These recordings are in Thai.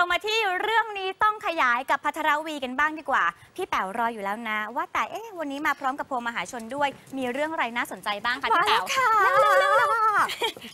เรามาที่เรื่องนี้ต้องขยายกับพัทรวีกันบ้างดีกว่า พี่แป๋วรออยู่แล้วนะ ว่าแต่เอ๊ะวันนี้มาพร้อมกับพวงมหาชนด้วย มีเรื่องอะไรน่าสนใจบ้างคะพี่แป๋ว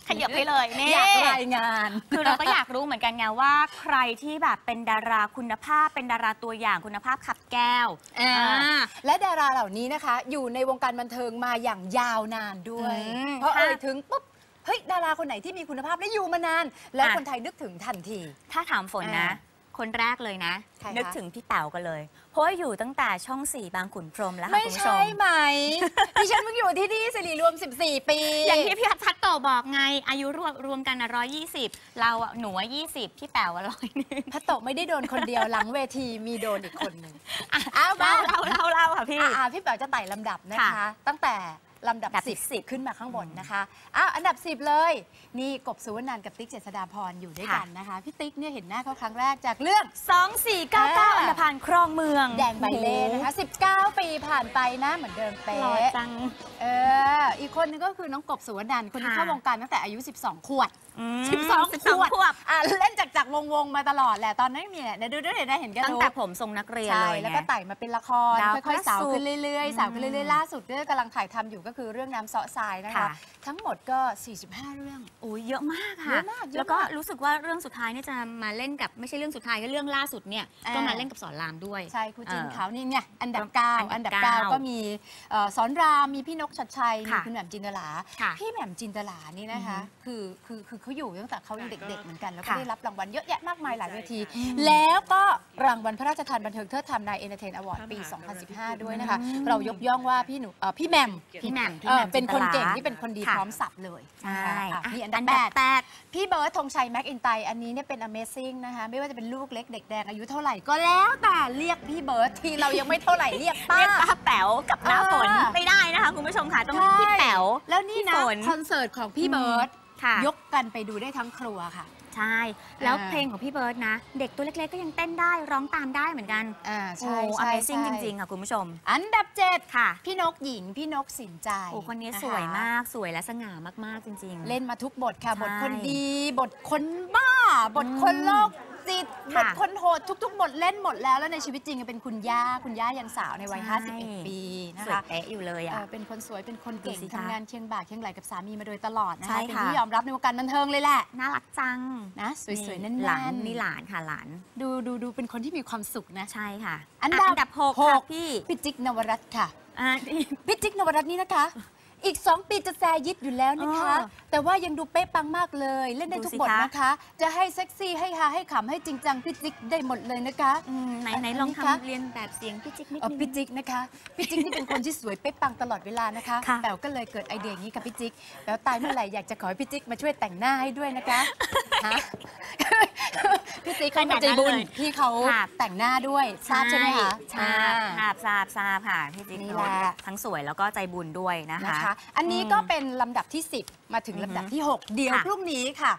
ขยับให้เลยนี่อยากรายงาน คือเราก็อยากรู้เหมือนกันไงว่า ใครที่แบบเป็นดาราคุณภาพเป็นดาราตัวอย่างคุณภาพขับแก้วอ่าอ่าและดาราเหล่านี้นะคะ อยู่ในวงการบันเทิงมาอย่างยาวนานด้วยอืมเพราะค่ะเอ่ยถึงปุ๊บ เฮ้ยดาราคนไหนที่มีคุณภาพและอยู่มานาน แล้วอะคนไทยนึกถึงทันที ถ้าถามฝนนะอ่าคนแรกเลยนะใครคะนึกถึงพี่แป๋วกันเลย เพราะว่าอยู่ตั้งแต่ช่องสี่บางขุนพรหมแล้วค่ะไม่คุณผู้ชใช่มไหมดิฉันเพิ่งอยู่ที่นี่สิริรวม 14 ปี อย่างที่พี่พัดโตบอกไง อายุรวมรวมกันนะร้อยยี่สิบเราอะหนูอะยี่สิบพี่แป๋วอะร้อยหนึงพัตโตะไม่ได้โดนคนเดียวหลังเวทีมีโดนอีกคนหนึ่งอะเอามาเล่าเล่าเล่าค่ะพี่อ่าพี่แป๋วจะไต่ลำดับนะคะค่ะตั้งแต่ ลำดับแบบ10 10 ขึ้นมาข้างบนนะคะอ้าวอันดับ 10 เลย นี่กบสุวรรณันท์กับติ๊กเจษฎาพรอยู่ด้วยกันนะคะ พี่ติ๊กเนี่ยเห็นหน้าเขาครั้งแรกจากเรื่องสองสี่เก้าเก้าอ่าอันดพานครองเมืองแดงใบเล่นะคะ 19 ปีผ่านไปนะ เหมือนเดิมเป๊หล่อะ จัง เออ อีกคนนึงก็คือน้องกบสุวรรณันท์คนที่ค่ะเข้าวงการตั้งแต่อายุ 12 ขวดม12สิบขสองวดขวบ อะ เล่นจาก จากวงวงๆมาตลอดแหละตอนนั้นไม่มีแหละเดี๋ยวดูด้วยเดี๋ยวได้เห็นกันตั้งรู้แต่ผมทรงนักเรียนใช่เลย แล้วไงก็ไต่มาเป็นละครดาวค่อยๆสาวพระศุกร์ขึ้นเรื่อยอืมๆสาวขึ้นเรื่อยๆล่าสุดเนี่ยกำลังถ่ายทำอยู่ก็คือเรื่องน้ำเสาะทรายนะคะค่ะทั้งหมดก็ 45 เรื่องโอ้ยเยอะมากค่ะเยอะมากเยอะมากแล้วก็รู้สึกว่าเรื่องสุดท้ายเนี่ยจะมาเล่นกับไม่ใช่เรื่องสุดท้ายก็เรื่องล่าสุดเนี่ยอ่าก็มาเล่นกับศรรามด้วยใช่คู่จิ้นเออเขานี่ไงอันดับอันดับ9อันดับเก้า9ก็มีเอ่อศรรามมีพี่นกชัดชัยมีค่ะคุณแหม่มจินตหราค่ะพี่แหม่มจินตหรานี่นะคะอือฮึคือคือคือเขาอยู่ตั้งแต่เขายังเด็กๆเหมือนกันแล้วก็ค่ะได้รับรางวัลเยอะแยะมากมายหลายเวทีอืมแล้วก็รางวัลพระราชทานบันเทิงเทิดธรรม Nine Entertain Award ปี 2015 ด้วยนะคะอืมเรายกย่องว่าพี่หนูเอ่อพี่แหม่มพี่แหม่มพี่เอ่แหอม่มเป็นคนจินตลาเก่งที่เป็นคนดีค่ะพร้อมสับเลยใช่นะคะอะอะนี่อันอัดันบดับแปดแปดพี่เบิร์ดธงชัยแมคอินไตย์อันนี้เนี่ยเป็น Amazing นะคะไม่ว่าจะเป็นลูกเล็กเด็กแดงอายุเท่าไหร่ก็แล้วแต่เรียกพี่เบิร์ดที่เรายังไม่เท่าไหร่เรียกป้าเรียกป้าแป๋วกับหน้าฝนอ่าไม่ได้นะคะคุณผู้ชมค่ะต้องเรียกพี่แป๋วแล้วนี่นะพี่ฝนคอนเสิร์ตของพี่เบิร์ด ค่ะ ยกกันไปดูได้ทั้งครัวค่ะ ใช่ แล้วอ่าเพลงของพี่เบิร์ดนะ เด็กตัวเล็กๆ ก็ยังเต้นได้ร้องตามได้เหมือนกันอ่าโอ้ใช่ใช่ Amazing ใช่จริง ๆ ค่ะคุณผู้ชม อันดับเจ็ดค่ะ พี่นกหญิง พี่นกสินใจโอ้คนนี้ะะสวยมากสวยและสง่ามากๆจริง ๆ เล่นมาทุกบทค่ะใช่บทคนดี บทคนบ้า บทคนโรคจิต บค่ะทคนโหดทุกๆบทเล่นหมดแล้วแล้วในชีวิตจริงเป็นคุณย่าคุณย่ายังสาวในวัยใช่51 ปีนะสวยคะเป๊ะอยู่เลยเอ่อะอเป็นคนสวยเป็นคนเก่งดูสิคะทำงานเคียงบ่าเคียงไหลกับสามีมาโดยตลอดนะใช่คะเป็นค่ะที่ยอมรับในวงการบันเทิงเลยแหละน่ารักจังนะสวยๆแน่นๆหลานนี่หลานค่ะหลานดูดูดูเป็นคนที่มีความสุขนะใช่ค่ะ อันดับดับหกหค่ะกพี่พี่จิ๊กนวรัตน์ค่ะอ่านี่พี่จิ๊กนวรัตน์นี่นะคะ อีก 2 ปีจะแซยิดอยู่แล้วนะคะเออแต่ว่ายังดูเป๊ะปังมากเลย เล่นได้ดูทุกสิบทคะนะคะ จะให้เซ็กซี่ให้ฮาให้ขำให้จริงจังพี่จิ๊กได้หมดเลยนะคะอืมไหนไหนอันนี้ลองคะทำเรียนแบบเสียงพี่จิ๊กนิดเอ่อนึงพี่จิ๊กนะคะพี่จิ๊กนี่เป็นคนที่สวยเป๊ะปังตลอดเวลานะคะค่ะแป๋วก็เลยเกิดไอเดียอย่างนี้กับพี่จิ๊กแป๋วตายเมื่อไหร่อยากจะขอให้พี่จิ๊กมาช่วยแต่งหน้าให้ด้วยนะคะ ฮะพี่จิ๊กเขาใจบุญที่เขาค่ะแต่งหน้าด้วยทราบใช่ไหมคะทราบทราบทราบทราบค่ะพี่จิ๊กนี่เขาแหละทั้งสวยแล้วก็ใจบุญด้วยนะคะนะคะ อันนี้ก็เป็นลำดับที่ 10 มาถึงลำดับที่ 6 เดี๋ยวค่ะพรุ่งนี้ค่ะ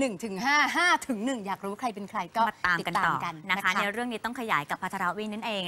1ถึง5 5ถึง1อยากรู้ใครเป็นใครก็มาตามติดกันตาต่มอกันนะคะ ในเรื่องนี้ต้องขยายกับพัทรวินนั่นเอง